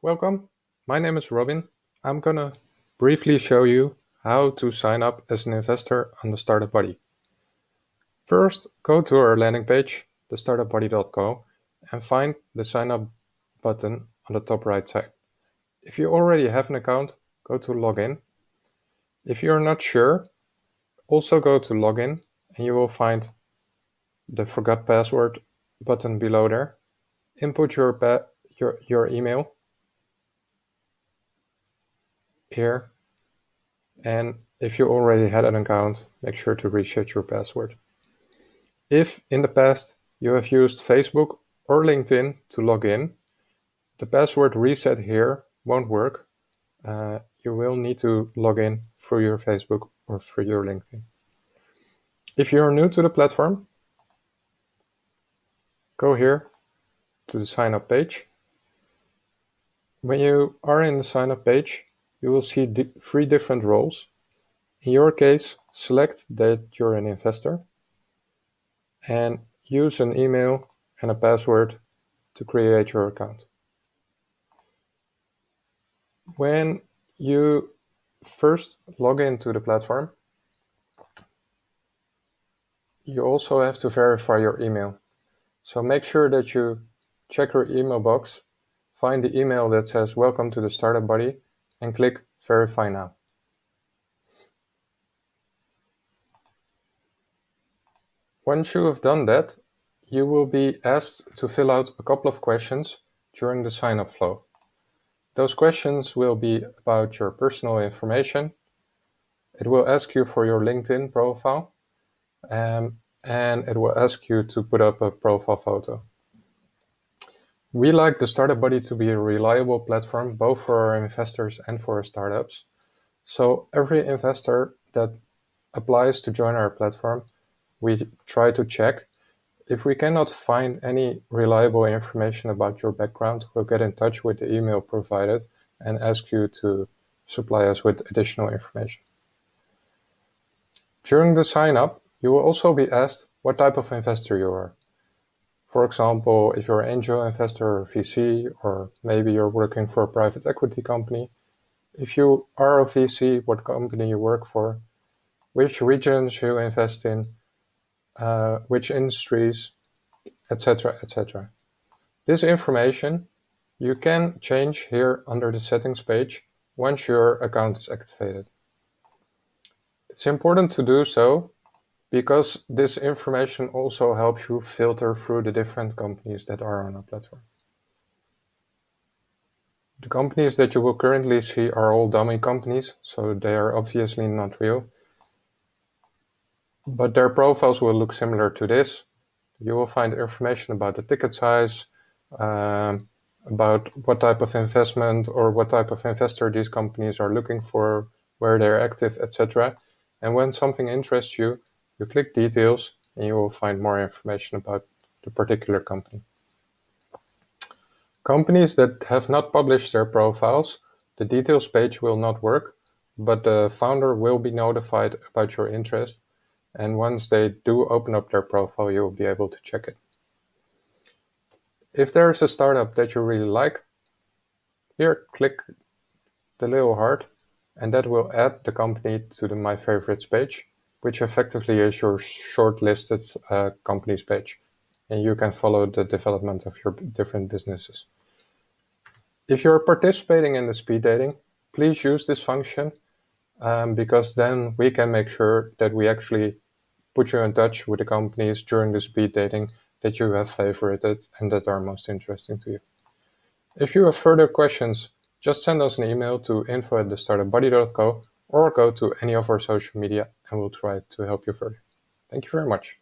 Welcome, my name is Robin. I'm gonna briefly show you how to sign up as an investor on the Startup Buddy. First, go to our landing page, thestartupbuddy.co, and find the sign up button on the top right side. If you already have an account, go to login. If you're not sure, also go to login and you will find the forgot password button below there. Input your, your, your email here. And if you already had an account, make sure to reset your password. If in the past you have used Facebook or LinkedIn to log in, the password reset here won't work. Uh, you will need to log in through your Facebook or through your LinkedIn. If you're new to the platform, go here to the sign up page. When you are in the sign up page, you will see three different roles. In your case, select that you're an investor and use an email and a password to create your account. When you first log into the platform, you also have to verify your email. So make sure that you check your email box, find the email that says welcome to the startup buddy and click Verify now. Once you have done that, you will be asked to fill out a couple of questions during the sign-up flow. Those questions will be about your personal information. It will ask you for your LinkedIn profile, um, and it will ask you to put up a profile photo. We like the Startup Buddy to be a reliable platform both for our investors and for our startups. So every investor that applies to join our platform, we try to check. If we cannot find any reliable information about your background, we'll get in touch with the email provided and ask you to supply us with additional information. During the sign up, you will also be asked what type of investor you are. For example, if you're an angel investor or VC, or maybe you're working for a private equity company, if you are a VC, what company you work for, which regions you invest in, uh, which industries, etc., etc. This information you can change here under the settings page once your account is activated. It's important to do so because this information also helps you filter through the different companies that are on our platform. The companies that you will currently see are all dummy companies, so they are obviously not real. But their profiles will look similar to this. You will find information about the ticket size, um, about what type of investment or what type of investor these companies are looking for, where they're active, etc. And when something interests you, you click details and you will find more information about the particular company. Companies that have not published their profiles, the details page will not work, but the founder will be notified about your interest. And once they do open up their profile, you will be able to check it. If there is a startup that you really like, here click the little heart and that will add the company to the My Favorites page which effectively is your shortlisted uh, companies page. And you can follow the development of your different businesses. If you're participating in the speed dating, please use this function um, because then we can make sure that we actually put you in touch with the companies during the speed dating that you have favorited and that are most interesting to you. If you have further questions, just send us an email to info at thestartupbuddy.co or go to any of our social media and we'll try to help you further. Thank you very much.